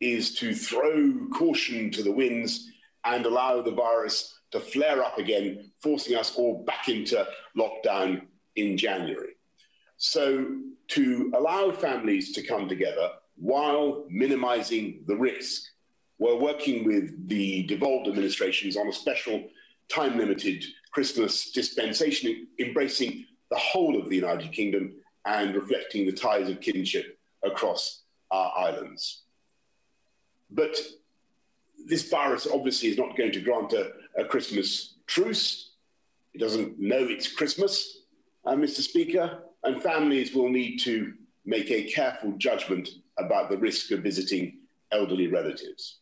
is to throw caution to the winds and allow the virus to flare up again, forcing us all back into lockdown in January. So, to allow families to come together while minimizing the risk, we're working with the devolved administrations on a special time limited Christmas dispensation, embracing the whole of the United Kingdom and reflecting the ties of kinship across our islands. But this virus obviously is not going to grant a, a Christmas truce. It doesn't know it's Christmas, uh, Mr. Speaker, and families will need to make a careful judgment about the risk of visiting elderly relatives.